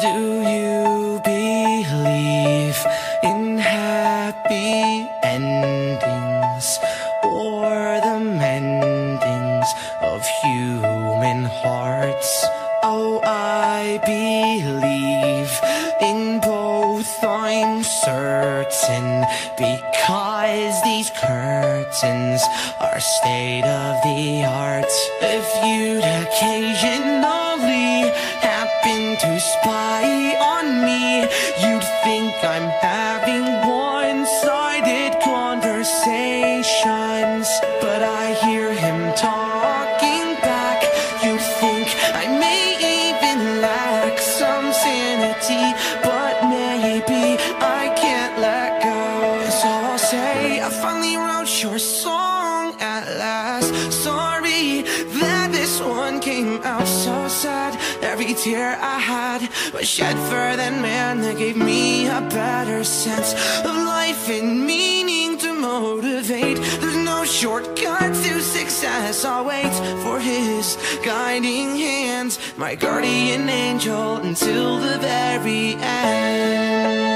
Do you believe in happy endings or the mendings of human hearts? Oh, I believe in both, I'm certain, because these curtains are state of the art. If you'd happen to spy on me, you'd think I'm having one-sided conversations. But I hear him talking back. You'd think I may even lack some sanity, but maybe I can't let go. So I'll say I finally wrote your song at last. Sorry Every tear I had was shed for that man that gave me a better sense of life and meaning to motivate. There's no shortcut to success. I'll wait for his guiding hands, my guardian angel, until the very end.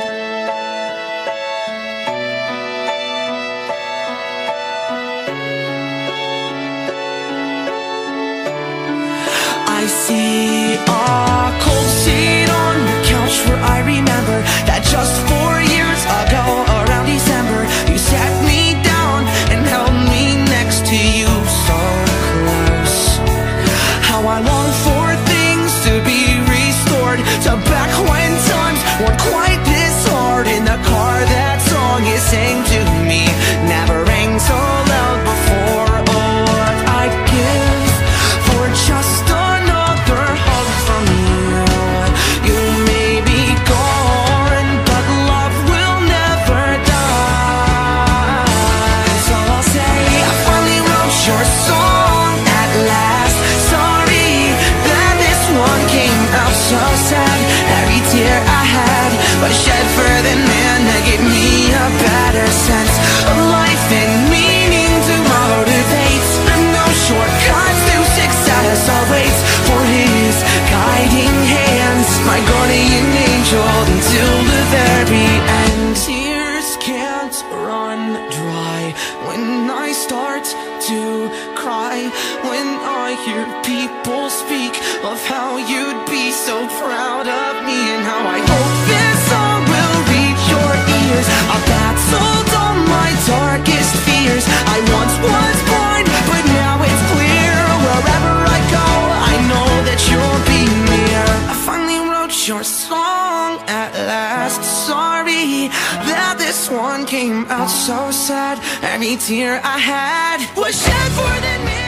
I see a cold seat on your couch where I remember that just four years ago around December you sat me down and held me next to you so close. How I long for run dry when I start to cry. When I hear people speak of how you'd be so proud of me and how I hope this song will reach your ears. I've battled all my darkest fears. I once was blind, but now it's clear. Wherever I go, I know that you'll be near. I finally wrote your song came out so sad. Every tear I had was shed for the man.